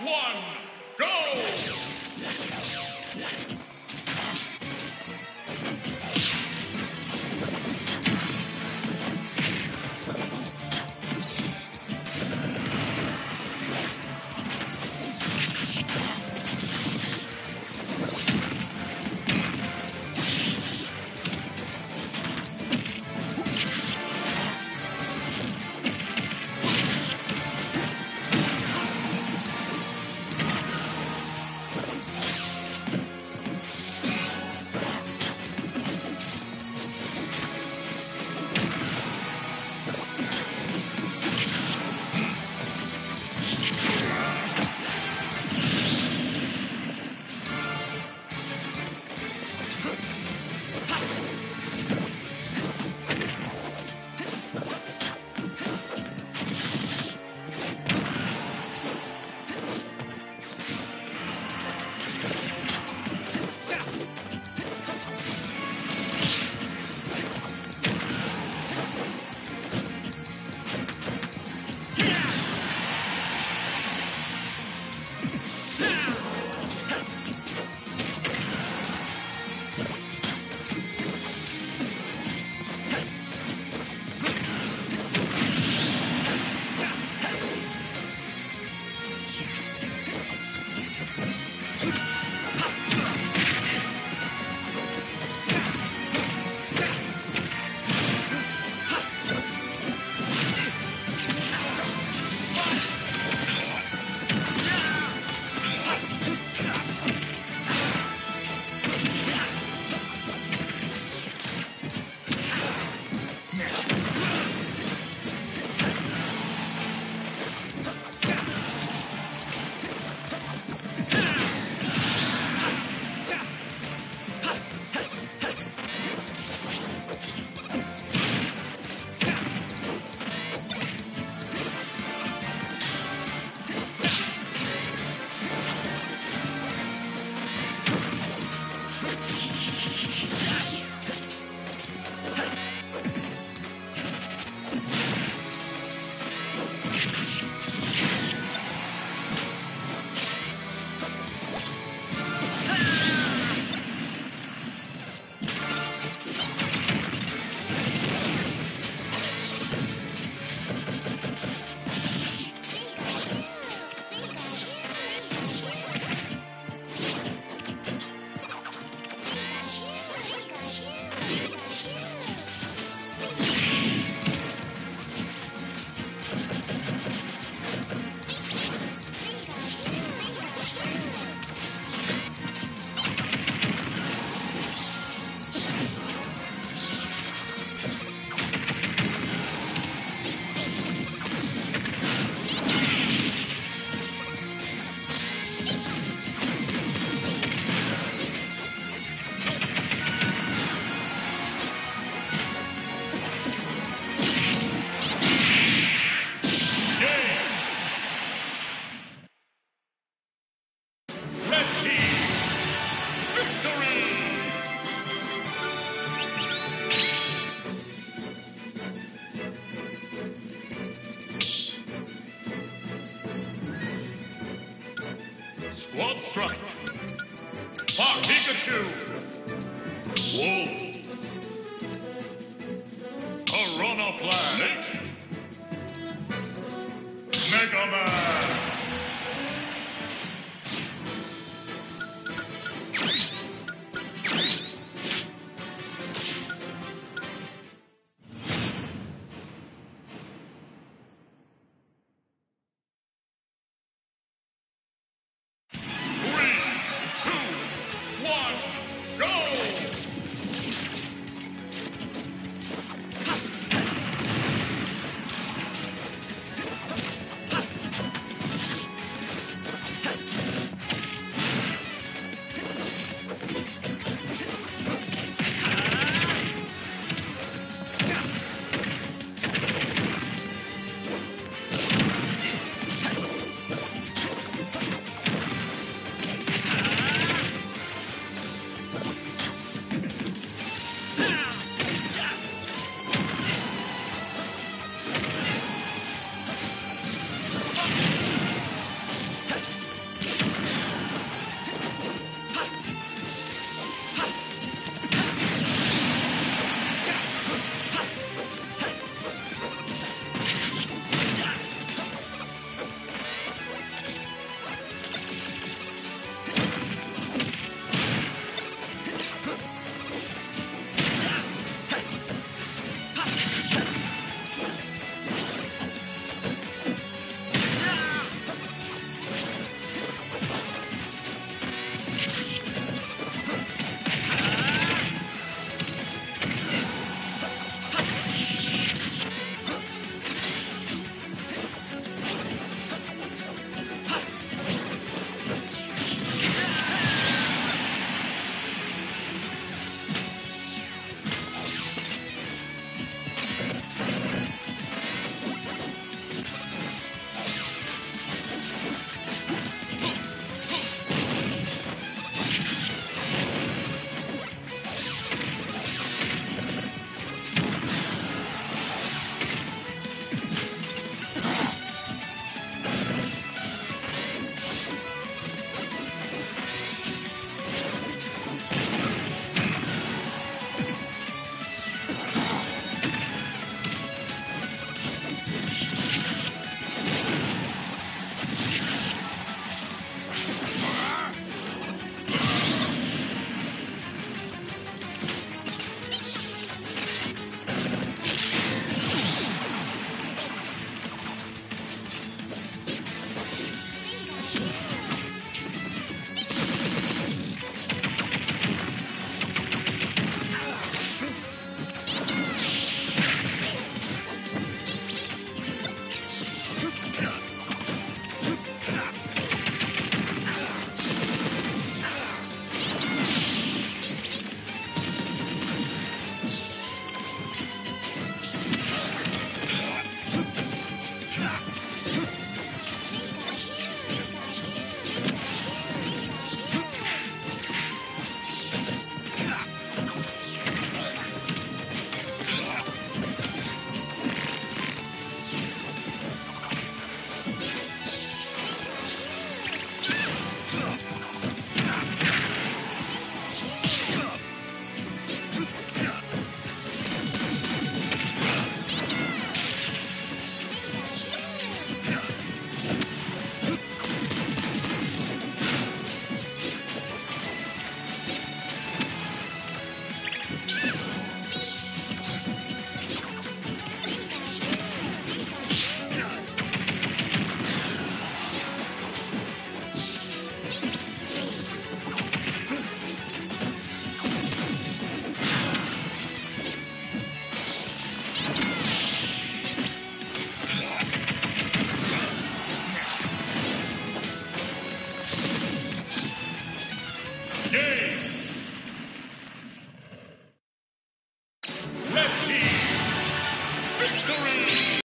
one, go! Red team, victory! Squad strike. Far Pikachu. Wolf. Corona Blast. Mega Man.